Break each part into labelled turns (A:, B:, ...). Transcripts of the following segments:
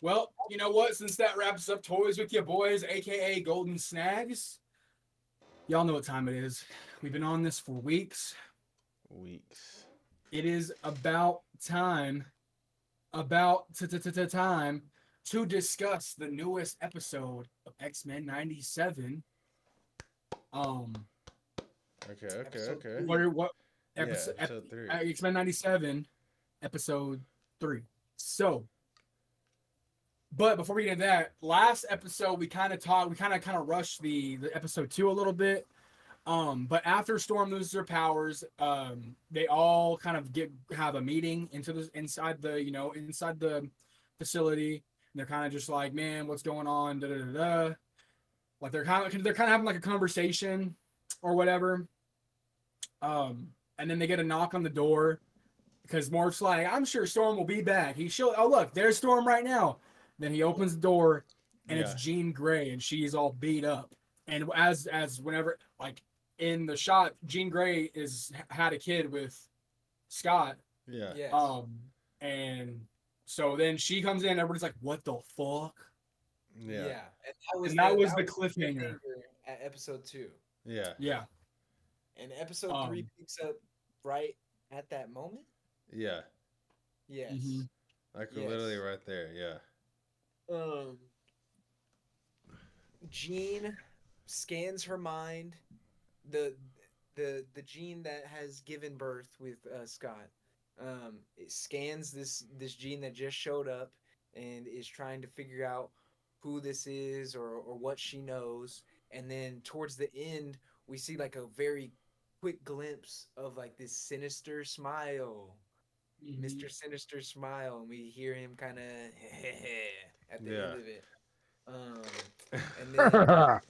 A: Well, you know what? Since that wraps up Toys with your boys, aka Golden Snags, y'all know what time it is. We've been on this for weeks.
B: Weeks.
A: It is about time, about time to discuss the newest episode of X Men '97. Um,
B: Okay, okay, okay.
A: what what
B: Yeah,
A: episode?
B: episode three.
A: X Men '97, episode three. So, but before we get into that, last episode we kind of talked, we kind of kind of rushed the the episode two a little bit. Um, but after Storm loses her powers, um, they all kind of get have a meeting into the inside the you know inside the facility. And they're kind of just like, man, what's going on? Da da da da. Like they're kind of they're kind of having like a conversation or whatever. Um, and then they get a knock on the door because Morph's like, I'm sure Storm will be back. He show oh look, there's Storm right now. Then he opens the door and
B: Yeah.
A: it's Jean Grey and she's all beat up. And as as whenever like in the shot, Jean Grey is had a kid with Scott.
B: Yeah.
C: Yes.
A: Um and so then she comes in, everybody's like, What the fuck?
B: Yeah.
C: And that was,
A: And that
C: the,
A: was the cliffhanger.
C: at episode two.
B: Yeah.
A: Yeah.
C: And episode
A: Um,
C: three picks up right at that moment.
B: Yeah.
C: Yes.
A: Mhm.
B: Like
C: Yes.
B: literally right there. Yeah.
C: Um, Jean scans her mind. The the the Jean that has given birth with uh, Scott. Um, it scans this this Jean that just showed up and is trying to figure out who this is or or what she knows. And then towards the end, we see like a very quick glimpse of like this sinister smile.
A: Mhm.
C: Mr. Sinister smile, and we hear him kind of at the
B: Yeah.
C: end of it. Um, and then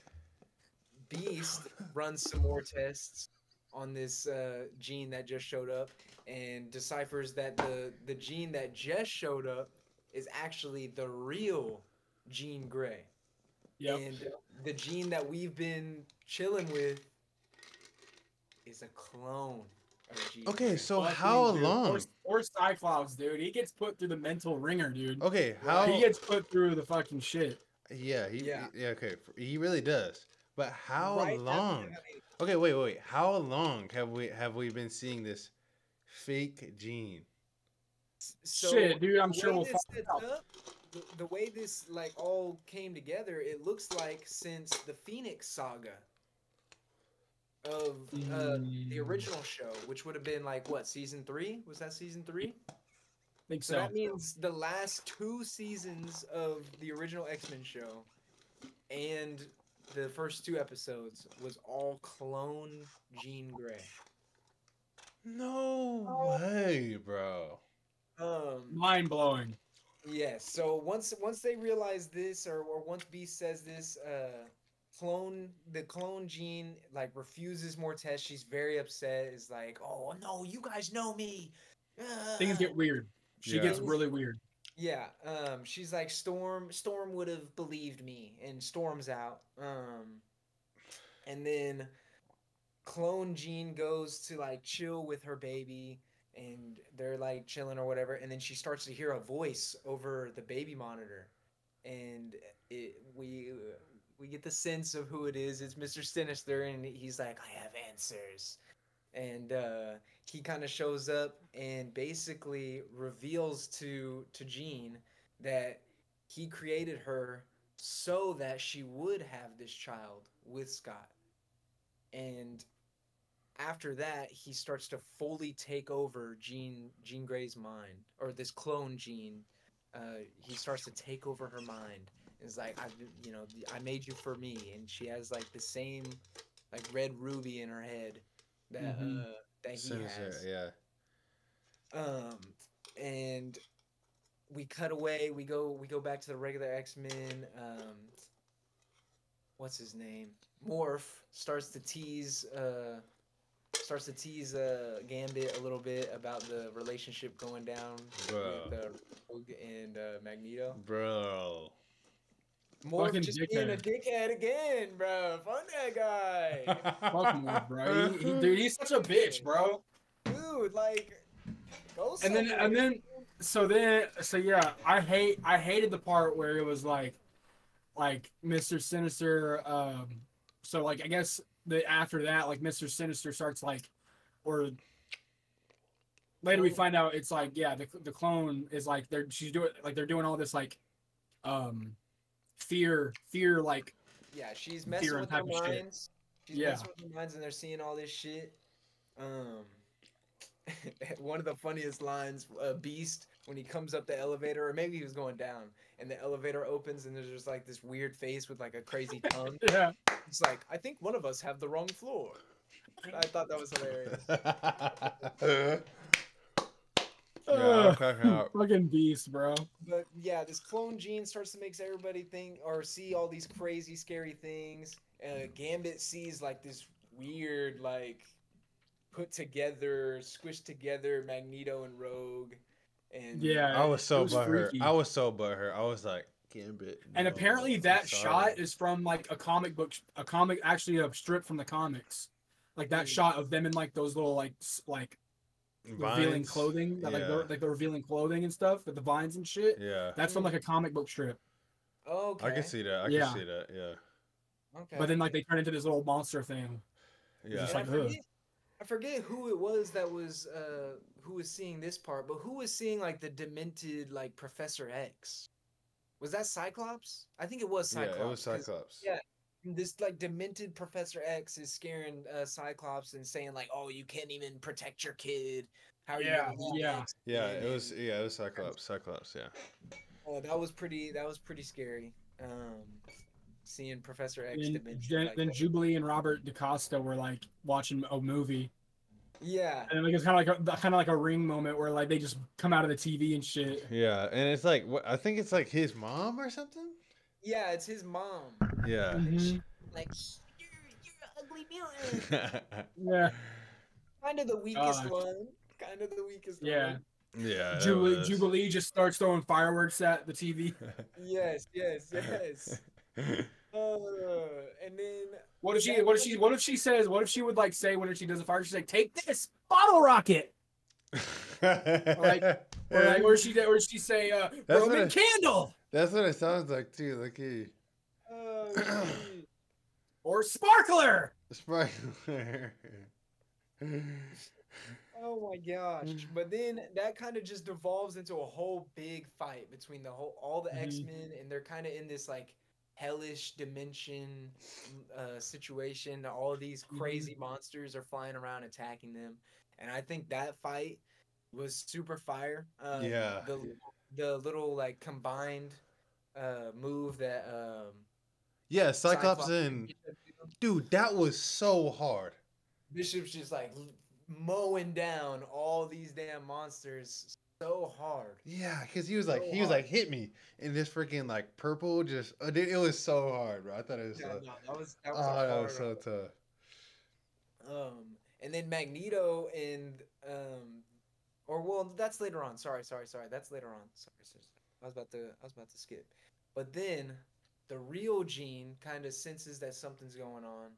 C: Beast runs some more tests on this uh, Jean that just showed up, and deciphers that the the Jean that just showed up is actually the real Jean Grey,
A: Yep.
C: and the Jean that we've been chilling with is a clone. Of Jean
B: Okay, so
A: Fucking
B: how
A: dude.
B: long?
A: Or, or Cyclops, dude. He gets put through the mental wringer, dude.
B: Okay, how?
A: He gets put through the fucking shit.
B: Yeah, he,
C: Yeah.
B: yeah, okay, he really does. But how
C: Right
B: long?
C: having-
B: Okay, wait, wait, wait. How long have we have we been seeing this fake Jean?
C: So,
A: shit, dude. I'm sure we'll find
C: sets
A: out.
C: up, the, the way this like all came together, it looks like since the Phoenix saga of uh, the
A: Mm.
C: original show, which would have been like what season three? Was that season three?
A: think
C: So
A: so.
C: that means the last two seasons of the original X Men show and the first two episodes was all clone Jean Grey.
B: No way, bro.
C: Um,
A: Mind blowing.
C: Yes. So once once they realize this, or, or once Beast says this, uh, clone the clone Jean like refuses more tests. She's very upset. Is like, oh no, you guys know me.
A: Things
C: Ah."
A: get weird. She
B: Yeah.
A: gets really weird.
C: Yeah. Um. She's like, Storm. Storm would have believed me, and Storm's out. Um. And then, clone Jean goes to like chill with her baby, and they're like chilling or whatever. And then she starts to hear a voice over the baby monitor, and it we we get the sense of who it is. It's Mister Sinister, and he's like, I have answers. And uh, he kind of shows up and basically reveals to to Jean that he created her so that she would have this child with Scott. And after that, he starts to fully take over Jean Jean Grey's mind, or this clone Jean. Uh, he starts to take over her mind. It's like I, you know, I made you for me, and she has like the same, like red ruby in her head that
A: Mhm.
C: uh, that he
B: Sinister,
C: has.
B: yeah.
C: Um, and we cut away. We go. We go back to the regular X Men. Um, what's his name? Morph starts to tease. Uh, starts to tease uh, Gambit a little bit about the relationship going down
B: Bro.
C: with uh, Rogue and uh, Magneto.
B: Bro.
C: Morph
A: Fucking
C: just being a
A: dickhead.
C: dickhead again, bro. Fuck that guy.
A: Fuck him, bro. He, he, dude, he's such a bitch, bro.
C: Dude, like, go
A: And then and then so then so yeah, I hate I hated the part where it was like like Mr. Sinister um so like I guess the after that like Mr. Sinister starts like or later we find out it's like yeah the the clone is like they're she's doing like they're doing all this like um fear fear like
C: Yeah, she's messing
A: Fear and
C: with their
A: type of shit.
C: minds. She's
A: Yeah.
C: messing with their minds, and they're seeing all this shit. Um, one of the funniest lines, uh, Beast, when he comes up the elevator, or maybe he was going down, and the elevator opens, and there's just like this weird face with like a crazy tongue.
A: yeah
C: It's like, I think one of us have the wrong floor. I thought that was hilarious.
B: yeah, I'm cracking up.
A: fucking beast bro
C: But yeah, this clone Jean starts to make everybody think or see all these crazy, scary things. Uh, Gambit sees like this weird, like put together, squished together Magneto and Rogue, and
A: yeah
B: I was so
A: it was
B: butthurt.
A: freaky.
B: I was so butthurt. I was like, Gambit.
A: and apparently
B: I'm
A: that
B: sorry."
A: shot is from like a comic book a comic actually a strip from the comics like that
C: Mm.
A: shot of them in like those little like like revealing
B: Vines.
A: clothing that, like
B: Yeah.
A: the, like the revealing clothing and stuff with the vines and shit
B: Yeah,
A: that's from like a comic book strip
C: okay,
B: I can see that. I
A: Yeah.
B: can see that. Yeah,
C: Okay.
A: but then like they turn into this little monster thing
B: yeah.
A: Just like,
C: I forget, I forget who it was that was uh who was seeing this part, but who was seeing like the demented like Professor X? Was that Cyclops? I think it was Cyclops.
B: yeah, it was
C: 'cause
B: Cyclops.
C: yeah. This like demented Professor X is scaring uh, Cyclops and saying like, "Oh, you can't even protect your kid. How are
A: Yeah,
C: you?" gonna
A: yeah.
B: Yeah, it was. Yeah, it was Cyclops. Cyclops. Yeah.
C: uh, that was pretty. That was pretty scary. Um, seeing Professor X
A: then,
C: demented.
A: then,
C: like
A: then jubilee and robert dacosta were like watching a movie
C: yeah.
A: and like it's kind of like a kind of like a ring moment where like they just come out of the tv and shit
B: Yeah, and it's like what I think it's like his mom or something.
C: Yeah, it's his mom.
B: Yeah.
A: Mhm.
C: Like, you're, you're an ugly mutant.
A: yeah
C: kind of the weakest
A: God.
C: one. Kind of the weakest
A: Yeah.
C: one.
B: yeah. it
A: Jubilee,
B: was.
A: Jubilee just starts throwing fireworks at the TV.
C: Yes, yes, yes. Uh, and then
A: What if she? What if she? What if she says? What if she would like say when she does a fire? She's like, "Take this bottle rocket," like- or like, or she, or she say, uh,
B: That's
A: "Roman
B: what I-
A: candle,"
B: That's what it sounds like too. Like he
C: gee.
A: or sparkler.
B: sprinkler.
C: oh my gosh. But then that kind of just devolves into a whole big fight between the whole all the
A: Mhm.
C: X-Men and they're kind of in this like hellish dimension uh, situation. All these crazy monsters are flying around attacking them. And I think that fight was super fire. Um,
B: Yeah.
C: The the little like combined uh move that um
B: yeah, Cyclops,
C: Cyclops
B: and dude, that was so hard.
C: Bishop's just like mowing down all these damn monsters so hard.
B: Yeah, because he was like,
C: So
B: he was
C: hard.
B: like, hit me, and this freaking like purple just, uh, dude, it was so hard, bro. I thought it was,
C: Yeah,
B: so,
C: no, that was that
B: oh,
C: was a
B: that was so tough.
C: Um, and then Magneto and um, or well, that's later on. Sorry, sorry, sorry. That's later on. Sorry, sorry, sorry. I was about to, I was about to skip. But then the real Jean kind of senses that something's going on,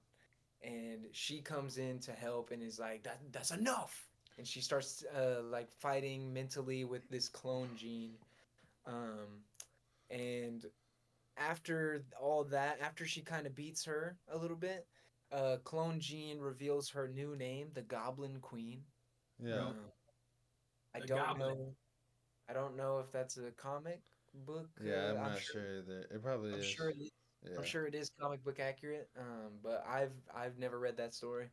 C: and she comes in to help and is like, "That, that's enough." And she starts uh, like fighting mentally with this clone Jean. Um, and after all that, after she kind of beats her a little bit, uh, Clone Jean reveals her new name, the Goblin Queen.
B: Yeah,
C: Um, I
A: The
C: don't
A: Goblin.
C: know. I don't know if that's a comic book.
B: yeah,
C: uh,
B: I'm not
C: sure.
B: sure either. It probably
C: I'm
B: is.
C: sure. It is,
B: yeah.
C: I'm sure it is comic book accurate. Um, but I've I've never read that story.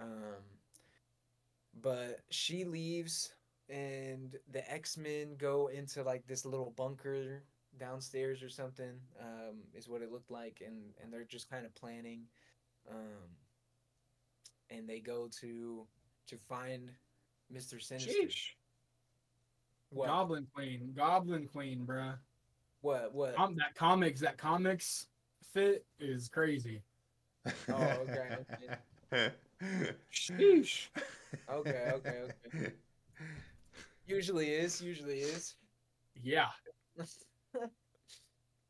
C: Um, but she leaves, and the X Men go into like this little bunker downstairs or something. Um, is what it looked like, and and they're just kind of planning. Um, and they go to to find Mister Sinister.
A: Sheesh.
C: What?
A: Goblin Queen, Goblin Queen, bruh.
C: What? What?
A: Um, that comics, that comics fit is crazy.
C: Oh, okay, okay.
A: Sheesh.
C: Okay, okay, okay. Usually is. Usually is.
A: Yeah.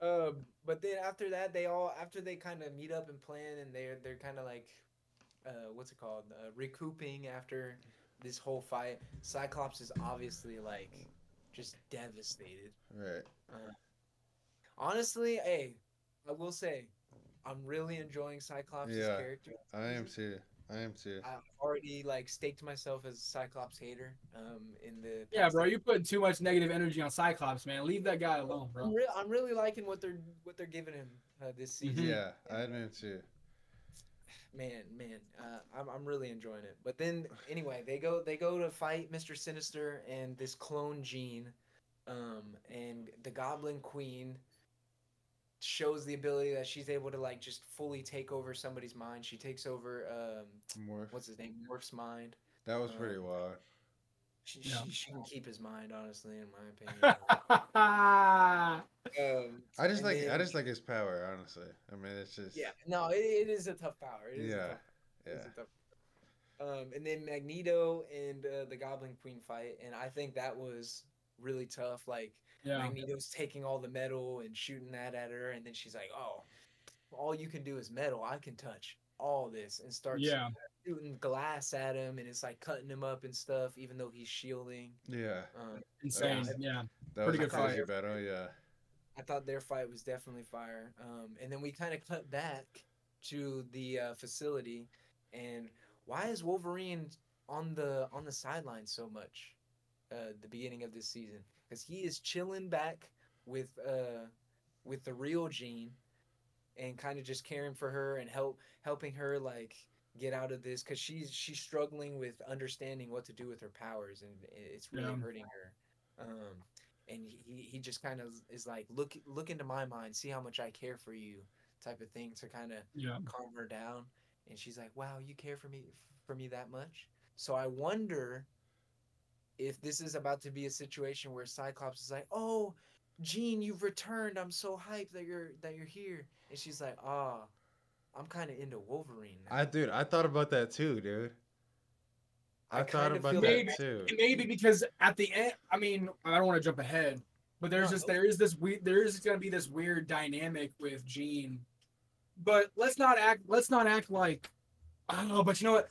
C: Um, but then after that, they all after they kind of meet up and plan, and they're they're kind of like, uh, what's it called? Uh, recouping after this whole fight. Cyclops is obviously like just devastated.
B: Right.
C: Honestly, hey, I will say, I'm really enjoying Cyclops'
B: Yeah,
C: character.
B: I am too. I am too.
C: I've already like staked myself as a Cyclops hater. Um, in the
A: Yeah, bro, you're putting too much negative energy on Cyclops, man. Leave that guy alone, bro.
C: I'm,
A: bro.
C: re- I'm really liking what they're what they're giving him uh, this season.
B: Yeah, I am too.
C: Man, man, uh, I'm I'm really enjoying it. But then anyway, they go they go to fight Mister Sinister and this clone Jean, um, and the Goblin Queen shows the ability that she's able to like just fully take over somebody's mind. She takes over um,
B: Morph.
C: what's his name, Morph's mind.
B: That was pretty wild.
C: She,
A: Yeah.
C: she, she can keep his mind, honestly, in my opinion. um,
B: I just
C: and
B: like I just like his power, honestly. I mean, it's just
C: Yeah, no, it, it is a tough power. It is
B: Yeah,
C: tough
B: yeah.
C: It's a tough- Um, and then Magneto and uh, the Goblin Queen fight, and I think that was really tough. Like
A: yeah.
C: Magneto's taking all the metal and shooting that at her, and then she's like, "Oh, all you can do is metal. I can touch all this," and starts
A: Yeah.
C: Shooting glass at him, and it's like cutting him up and stuff, even though he's shielding.
B: Yeah,
C: Um,
A: Insane.
B: Yeah.
A: Yeah.
B: that
A: Pretty
B: was
A: good fight.
B: crazy battle. Yeah,
C: I thought their fight was definitely fire. Um, and then we kind of cut back to the uh, facility, and why is Wolverine on the on the sideline so much? Uh, the beginning of this season, because he is chilling back with uh with the real Jean, and kind of just caring for her and help helping her like get out of this because she's she's struggling with understanding what to do with her powers and it's really
A: Yeah.
C: hurting her. Um, and he, he just kind of is like look look into my mind see how much i care for you type of thing to kind of
A: Yeah.
C: calm her down and she's like wow you care for me for me that much so i wonder if this is about to be a situation where cyclops is like oh Jean, you've returned. I'm so hyped that you're that you're here. And she's like, "Ah, I'm kind of into Wolverine." Now.
B: I dude, I thought about that too, dude. I, thought about that
A: Maybe-
B: too.
A: Maybe because at the end, I mean, I don't want to jump ahead, but there's
C: No,
A: just there is this weird there is going to be this weird dynamic with Jean. But let's not act let's not act like I don't know. but you know what?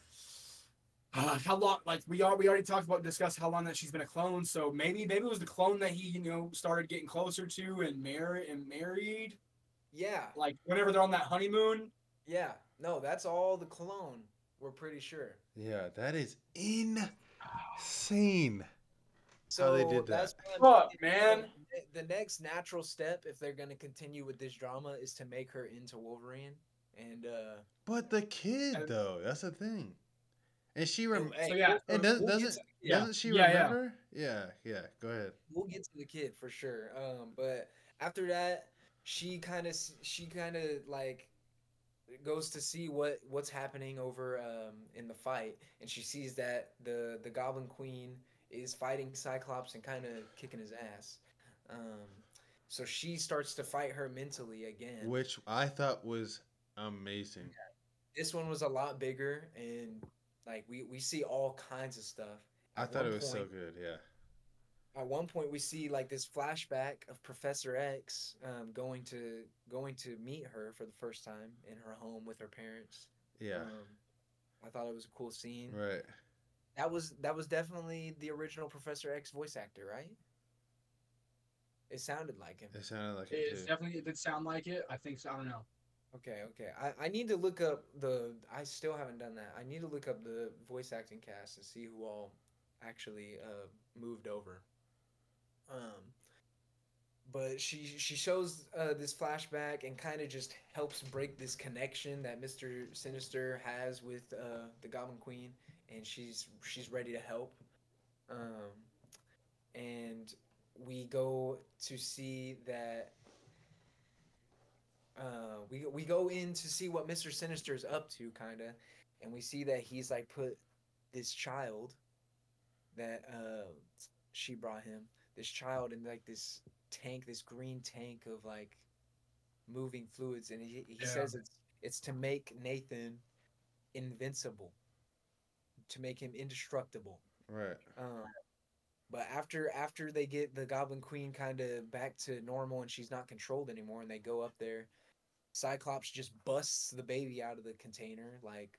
A: Uh, how long? Like we are, we already talked about discussed how long that she's been a clone. So maybe, maybe it was the clone that he, you know, started getting closer to and married and married.
C: yeah,
A: Like whenever they're on that honeymoon.
C: Yeah. No, that's all the clone. We're pretty sure.
B: Yeah, that is insane.
C: So
B: How they did
C: that's
B: that.
A: Fuck, man.
C: The next natural step, if they're gonna continue with this drama, is to make her into Wolverine. And uh,
B: But the kid
A: And-
B: though, that's the thing. And she rem-
A: So, yeah,
B: and does,
C: we'll
B: doesn't
C: to-
A: Yeah.
B: doesn't she
A: Yeah, yeah.
B: remember? Yeah. yeah, Go ahead.
C: we'll get to the kid for sure. Um, but after that, she kind of she kind of like goes to see what what's happening over um in the fight, and she sees that the the Goblin Queen is fighting Cyclops and kind of kicking his ass. Um, so she starts to fight her mentally again.
B: Which I thought was amazing.
C: this one was a lot bigger and like we we see all kinds of stuff.
B: I thought it was so good. Yeah.
C: At one point we see like this flashback of Professor X um, going to going to meet her for the first time in her home with her parents.
B: Yeah.
C: Um, I thought it was a cool scene.
B: Right.
C: That was that was definitely the original Professor X voice actor, right? It sounded like him.
B: It sounded like it
A: It
B: too.
A: definitely it did sound like it. I think so. I don't know.
C: Okay, okay. I, I need to look up the. I still haven't done that. I need to look up the voice acting cast and see who all actually uh, moved over. Um, but she she shows uh, this flashback and kind of just helps break this connection that Mister Sinister has with uh, the Goblin Queen, and she's she's ready to help. Um, and we go to see that uh, we we go in to see what Mister Sinister is up to, kind of, and we see that he's like put this child that uh, she brought him, this child in like this tank, this green tank of like moving fluids, and he, he
A: Yeah.
C: says it's it's to make Nathan invincible, to make him indestructible.
B: Right.
C: Um, but after after they get the Goblin Queen kind of back to normal and she's not controlled anymore, and they go up there, Cyclops just busts the baby out of the container like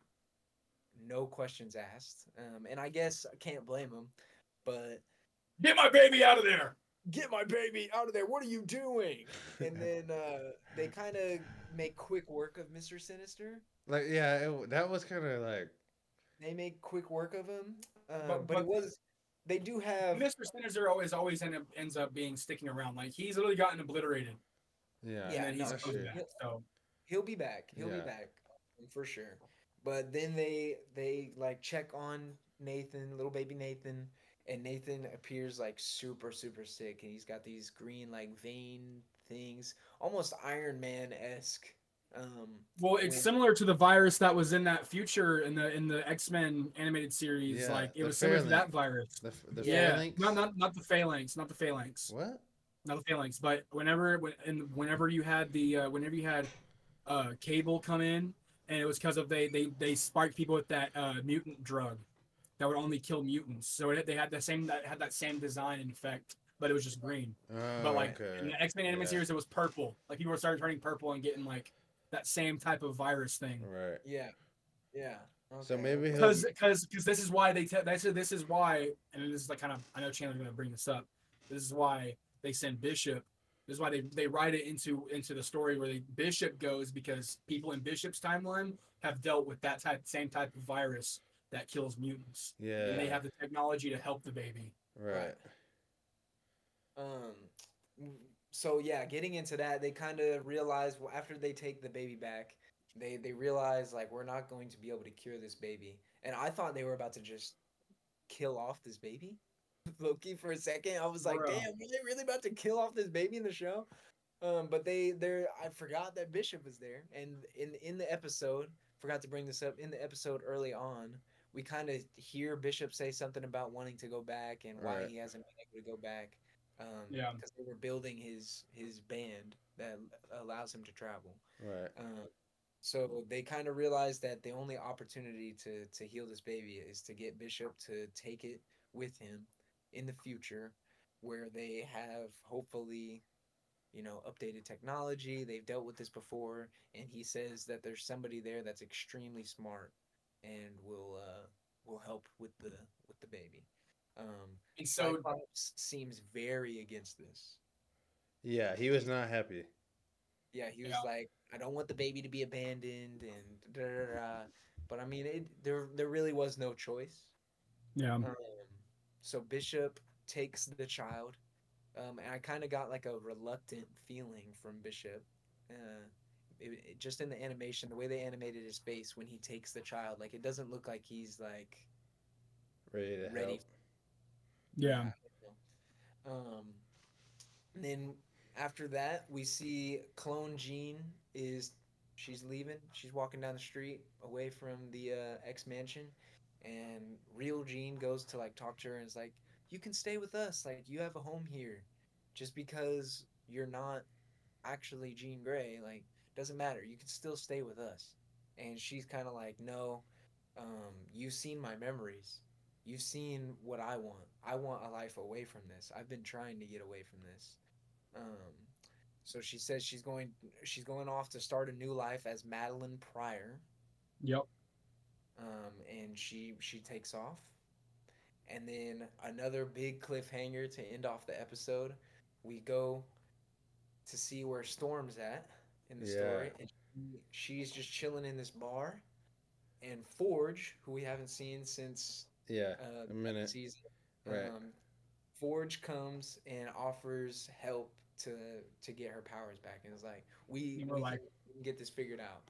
C: no questions asked. Um, and I guess I can't blame him, but
A: Get my baby out of there.
C: Get my baby out of there. What are you doing? And then uh, they kind of make quick work of Mister Sinister.
B: like yeah, it, that was kind of like
C: They make quick work of him, uh,
A: But-
C: but,
A: but-
C: it was. They do have.
A: Mr. Sinister always always end up, ends up being sticking around. Like he's literally gotten obliterated.
B: yeah,
C: Yeah,
A: and then he's
C: no,
B: that's
A: coming
B: true.
A: back, so
C: He'll be back. He'll
B: Yeah.
C: be back for sure. But then they they like check on Nathan, little baby Nathan, and Nathan appears like super super sick, and he's got these green like vein things, almost Iron Man esque. Um,
A: Well, it's
C: when-
A: similar to the virus that was in that future in the in the X Men animated series.
B: Yeah,
A: like it was similar to that virus.
B: the the
A: yeah,
B: phalanx.
A: not not not the phalanx, not the phalanx,
B: what?
A: not the phalanx. But whenever when and whenever you had the uh, whenever you had uh, Cable come in, and it was because of they they they sparked people with that uh, mutant drug that would only kill mutants. So it, they had the same that had that same design and effect, but it was just green.
B: Oh,
A: But like
B: okay.
A: in the X Men animated
B: Yeah.
A: series, it was purple. Like people were starting turning purple and getting like that same type of virus thing.
B: right.
C: yeah, yeah.
B: So maybe
A: because because because this is why they te- this is this is why and this is like kind of I know Chandler's gonna bring this up. This is why they send Bishop. This is why they they write it into into the story where the Bishop goes because people in Bishop's timeline have dealt with that type same type of virus that kills mutants.
B: Yeah.
A: And they have the technology to help the baby.
B: right.
C: Um, so yeah, getting into that, they kind of realize well, after they take the baby back, they they realize like we're not going to be able to cure this baby, and I thought they were about to just kill off this baby. Loki for a second, I was like,
A: Bro.
C: damn, were they really about to kill off this baby in the show? Um, but they they're I forgot that Bishop was there, and in in the episode, forgot to bring this up in the episode early on. We kind of hear Bishop say something about wanting to go back and why
B: Right.
C: he hasn't been able to go back um,
A: Yeah.
C: because they were building his his band that allows him to travel.
B: Right.
C: Um, so they kind of realized that the only opportunity to to heal this baby is to get Bishop to take it with him in the future, where they have hopefully, you know, updated technology. They've dealt with this before, and he says that there's somebody there that's extremely smart and will uh will help with the with the baby. Um,
A: And so
C: Cyclops seems very against this.
B: Yeah, he was not happy.
C: Yeah, he was
A: Yeah.
C: like, I don't want the baby to be abandoned, and da, da, da, da. but I mean, it, there there really was no choice.
A: yeah,
C: Um, so Bishop takes the child, um, and I kind of got like a reluctant feeling from Bishop. Uh, it, it- just in the animation, the way they animated his face when he takes the child, like it doesn't look like he's like
B: Ready to
C: ready
B: help.
A: yeah,
C: Um, and then after that, we see Clone Jean is she's leaving. She's walking down the street away from the uh, X Mansion, and real Jean goes to like talk to her and is like, "You can stay with us. Like you have a home here. Just because you're not actually Jean Grey, like doesn't matter. You can still stay with us." And she's kind of like, "No, um, you've seen my memories." You've seen what I want. I want a life away from this. I've been trying to get away from this. Um, so she says she's going she's going off to start a new life as Madelyne Pryor.
A: yep.
C: Um, and she she takes off. And then another big cliffhanger to end off the episode. We go to see where Storm's at in the
B: Yeah.
C: story. And she, she's just chilling in this bar. And Forge, who we haven't seen since
B: Yeah.
C: uh,
B: A
C: the
B: minute.
C: season.
B: Right.
C: Um, Forge comes and offers help to to get her powers back, and it's like we, we,
A: we're like,
C: can get this figured out.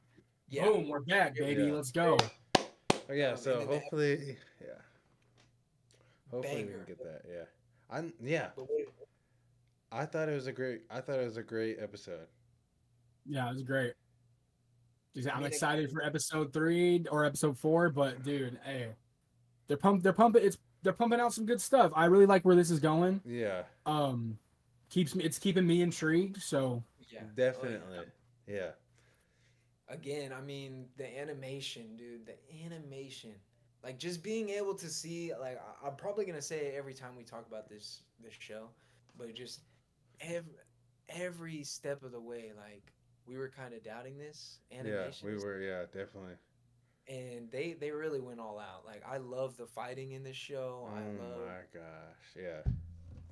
C: Yeah,
A: Boom, we're back, baby.
B: Yeah.
A: Let's go.
B: Oh yeah.
C: Um,
B: So
C: and then the-
B: hopefully, yeah. Hopefully we can get that. Yeah. I'm. Yeah. I thought it was a great. I thought it was a great episode.
A: Yeah, it was great. I'm
C: mean,
A: excited for episode three or episode four, but dude, hey, they're pump, they're pumping, it's they're pumping out some good stuff. I really like where this is going.
B: Yeah.
A: Um, keeps me, it's keeping me intrigued. So
C: yeah, oh, yeah.
B: Definitely. Yeah.
C: Again, I mean the animation, dude. The animation, like just being able to see, like I- I'm probably gonna say it every time we talk about this this show, but just every every step of the way, like we were kind of doubting this animation.
B: Yeah. We were. Yeah. Definitely.
C: and they they really went all out. Like I love the fighting in this show.
B: Oh
C: I love
B: my gosh. Yeah.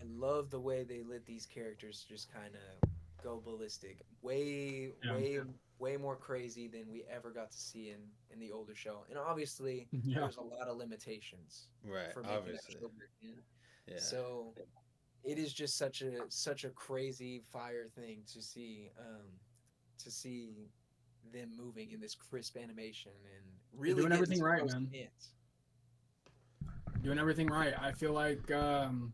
C: I love the way they let these characters just kind of go ballistic. Way,
A: Yeah.
C: way, way more crazy than we ever got to see in in the older show. And obviously,
A: Yeah.
C: there's a lot of limitations
B: Right.
C: for
B: Obviously.
C: that show back.
B: Yeah.
C: So it is just such a such a crazy fire thing to see um to see them moving in this crisp animation and really
A: doing everything right, man.
C: hits.
A: doing everything right. I feel like um,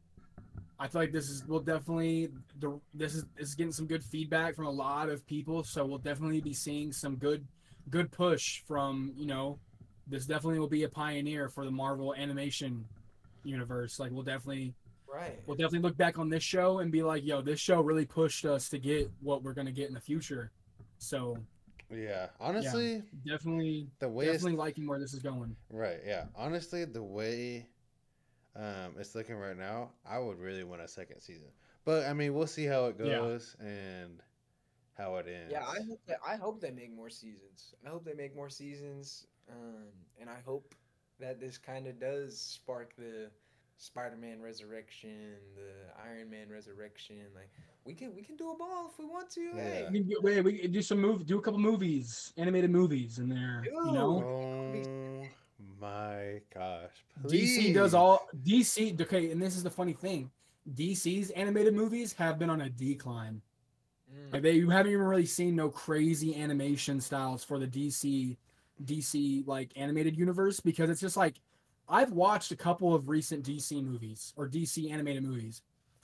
A: I feel like this is will definitely the this is is getting some good feedback from a lot of people. So we'll definitely be seeing some good good push from you know this definitely will be a pioneer for the Marvel animation universe. Like we'll definitely
C: Right.
A: we'll definitely look back on this show and be like, yo, this show really pushed us to get what we're gonna get in the future. So
B: yeah. Honestly,
A: definitely
B: the way it's
A: definitely liking where this is going.
B: Right. Yeah. Honestly, the way um, it's looking right now, I would really want a second season. But I mean, we'll see how it
A: Yeah.
B: goes and how it ends.
C: Yeah, I hope that I hope they make more seasons. I hope they make more seasons, um, and I hope that this kind of does spark the Spider-Man resurrection, the Iron Man resurrection. Like we can we can do a ball if we want to. Hey,
B: Yeah.
A: We can get, wait, we can do some move, do a couple movies, animated movies in there. You know,
B: Oh my gosh!
A: DC does all DC. Okay, and this is the funny thing: DC's animated movies have been on a decline.
C: Mm,
A: Like they, you haven't even really seen no crazy animation styles for the DC, DC like animated universe because it's just like, I've watched a couple of recent DC movies or DC animated movies.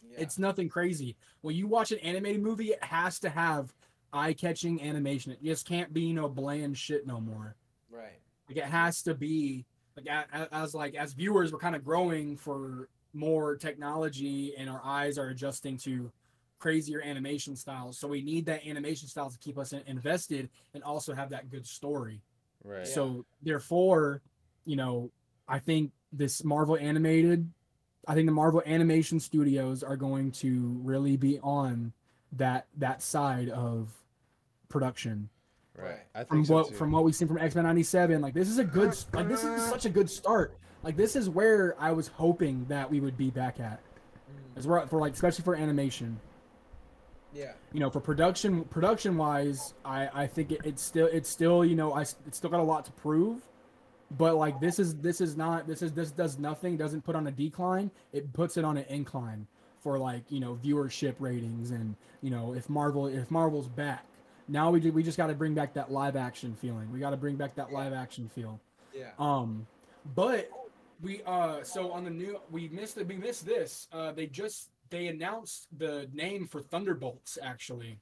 C: yeah.
A: It's nothing crazy. When you watch an animated movie, it has to have eye-catching animation. It just can't be no bland shit no more.
C: right.
A: Like it has to be like as like as viewers, we're kind of growing for more technology, and our eyes are adjusting to crazier animation styles. So we need that animation style to keep us invested and also have that good story.
B: Right.
A: So therefore, you know, I think this Marvel animated, I think the Marvel animation studios are going to really be on that that side of production.
B: right.
C: Right.
B: I think
A: From
B: so
A: what
B: too.
A: from what we've seen from X Men '97, like this is a good like this is such a good start. Like this is where I was hoping that we would be back at.
C: Mm,
A: As well for like especially for animation.
C: yeah.
A: you know for production production wise i i think it, it's still it's still you know I it's still got a lot to prove but like this is this is not this is this does nothing doesn't put on a decline it puts it on an incline for like you know viewership ratings and you know if marvel if marvel's back now we do we just got to bring back that live action feeling we got to bring back that live action feel
C: Yeah.
A: um, but we uh so on the new we missed it we missed this. Uh, they just they announced the name for Thunderbolts. Actually,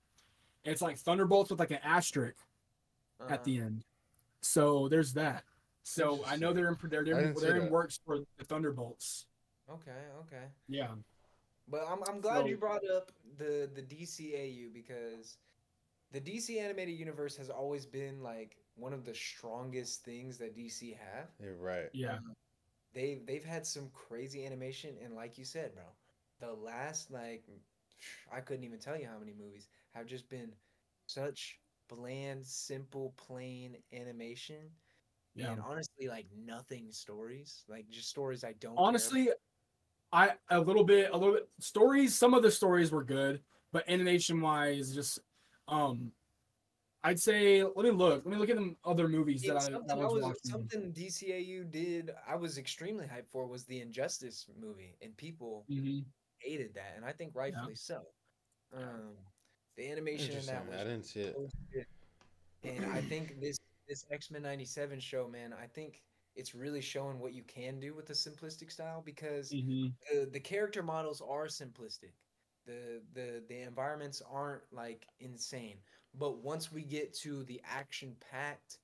A: it's like Thunderbolts with like an asterisk
C: Uh-huh.
A: at the end. So there's that. So I know they're in they're,
B: I
A: they're, they're in works for the Thunderbolts.
C: Okay. Okay.
A: Yeah.
C: But I'm I'm glad
A: So-
C: you brought up the the DCAU because the DC animated universe has always been like one of the strongest things that DC have.
B: You're right.
A: Yeah.
C: Um, they've they've had some crazy animation and like you said, bro, the last like I couldn't even tell you how many movies have just been such bland, simple, plain animation.
A: Yeah.
C: And honestly, like nothing stories, like just stories I don't.
A: Honestly, I a little bit a little bit stories. Some of the stories were good, but animation wise, just um, I'd say let me look. Let me look at the other movies
C: Yeah,
A: that I,
C: something,
A: that I
C: I
A: was
C: was-
A: watching.
C: something DCAU did I was extremely hyped for was the Injustice movie, and people
A: Mhm.
C: hated that, and I think rightfully so. Um, the animation in
B: Interesting.
C: that was
B: I didn't see it.
C: so and I think this this X Men '97 show, man, I think it's really showing what you can do with a simplistic style because
A: Mhm.
C: the the character models are simplistic. The the the environments aren't like insane. But once we get to the action packed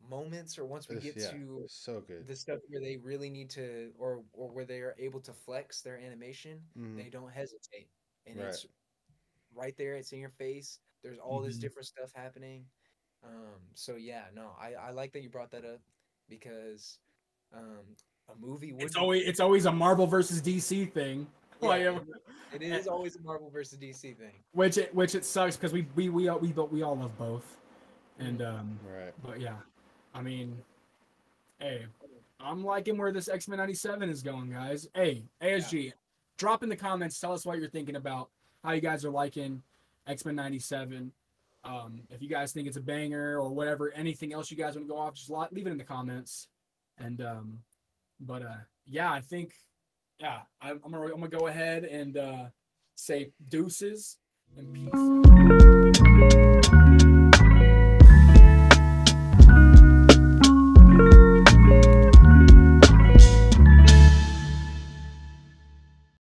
C: moments or once we
B: This-
C: get
B: yeah,
C: to
B: so good.
C: the stuff where they really need to or or where they are able to flex their animation,
B: Mhm.
C: they don't hesitate. And
B: Right.
C: it's right there, it's in your face. There's all this
A: Mhm.
C: different stuff happening. Um so yeah, no, I I like that you brought that up because um a movie would
A: It's always it's always a Marvel versus DC thing.
C: Yeah,
A: Like,
C: it- it is always a Marvel versus DC thing.
A: which it which it sucks because we we we all, we but we all love both, and um
B: Right.
A: but yeah, I mean, hey, I'm liking where this X Men '97 is going, guys. Hey, ASG, drop in the comments. Tell us what you're thinking about how you guys are liking X Men '97. Um, if you guys think it's a banger or whatever, anything else you guys want to go off, just leave it in the comments. And um, but uh, yeah, I think yeah, I, I'm gonna I'm gonna go ahead and uh, say deuces and peace.